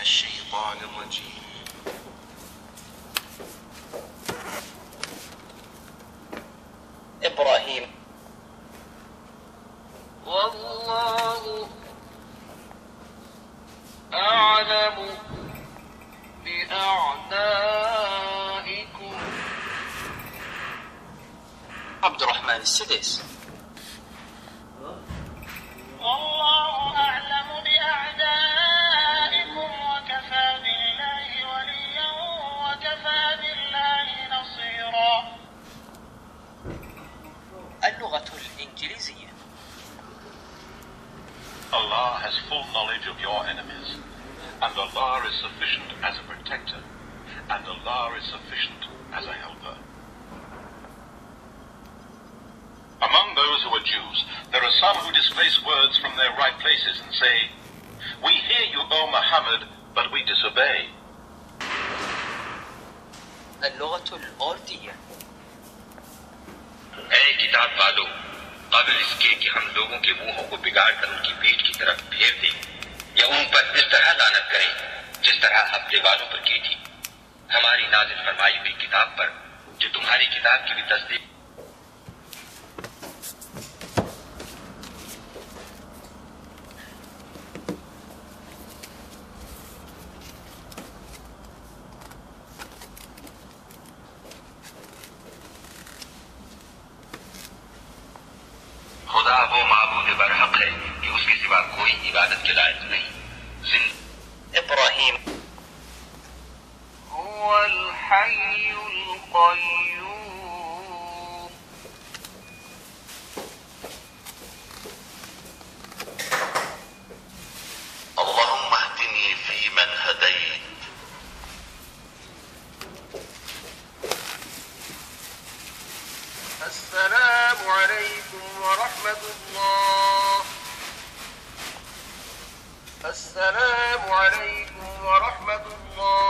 الشيطان الرجيم. إبراهيم. والله أعلم بأعدائكم. عبد الرحمن السديس. اللغة الإنجليزية Allah has full knowledge of your enemies, and Allah is sufficient as a protector, and Allah is sufficient as a helper. Among those who are Jews, there are some who displace words from their right places and say, We hear you, O Muhammad, but we disobey. اللغة الأردية ऐ किताब वालों, अब इसके कि हम लोगों के मुंहों को बिगाड़ कर उनकी पीठ की तरफ़ फेर दें, या उन पर इस तरह लानत करें, जिस तरह हफ़्ते वालों पर की थी। हमारी नाजिल फरमाई हुई किताब पर, जो तुम्हारी किताब की भी तस्दीक खुदा वो माबूद बरहक है कि उसके सिवा कोई इबादत के लायक नहीं जिन إبراهيم هو الحي القيوم الله السلام عليكم ورحمة الله.